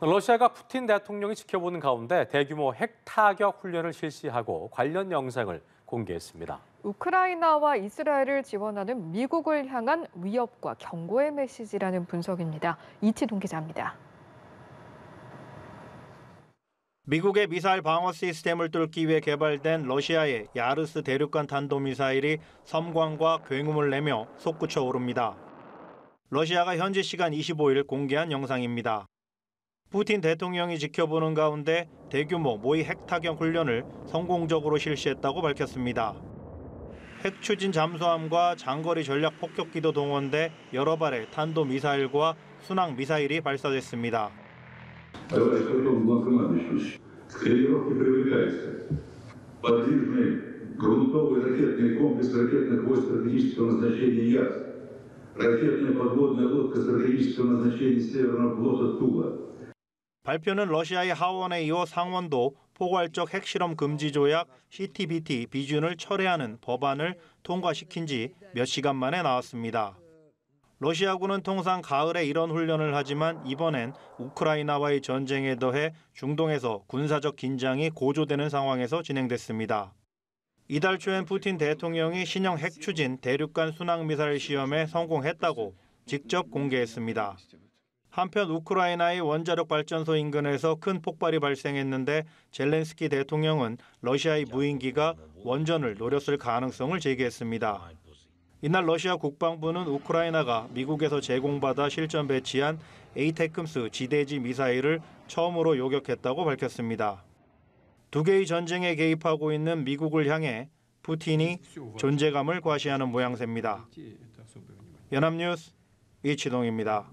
러시아가 푸틴 대통령이 지켜보는 가운데 대규모 핵 타격 훈련을 실시하고 관련 영상을 공개했습니다. 우크라이나와 이스라엘을 지원하는 미국을 향한 위협과 경고의 메시지라는 분석입니다. 이치동 기자입니다. 미국의 미사일 방어 시스템을 뚫기 위해 개발된 러시아의 야르스 대륙간 탄도미사일이 섬광과 굉음을 내며 솟구쳐 오릅니다. 러시아가 현지 시간 25일 공개한 영상입니다. 푸틴 대통령이 지켜보는 가운데 대규모 모의 핵 타격 훈련을 성공적으로 실시했다고 밝혔습니다. 핵 추진 잠수함과 장거리 전략 폭격기도 동원돼 여러 발의 탄도 미사일과 순항 미사일이 발사됐습니다. Товарищ Полковник Главкомандующий, к тренировке привлекается подвижный грунтовый ракетный комплекс ракетных войск стратегического назначения ЯС, ракетная подводная лодка стратегического назначения Северного флота «Тула», 발표는 러시아의 하원에 이어 상원도 포괄적 핵실험 금지 조약 CTBT 비준을 철회하는 법안을 통과시킨 지 몇 시간 만에 나왔습니다. 러시아군은 통상 가을에 이런 훈련을 하지만 이번엔 우크라이나와의 전쟁에 더해 중동에서 군사적 긴장이 고조되는 상황에서 진행됐습니다. 이달 초엔 푸틴 대통령이 신형 핵 추진 대륙간 순항 미사일 시험에 성공했다고 직접 공개했습니다. 한편 우크라이나의 원자력 발전소 인근에서 큰 폭발이 발생했는데 젤렌스키 대통령은 러시아의 무인기가 원전을 노렸을 가능성을 제기했습니다. 이날 러시아 국방부는 우크라이나가 미국에서 제공받아 실전 배치한 에이태큼스 지대지 미사일을 처음으로 요격했다고 밝혔습니다. 두 개의 전쟁에 개입하고 있는 미국을 향해 푸틴이 존재감을 과시하는 모양새입니다. 연합뉴스 이치동입니다.